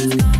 Let's.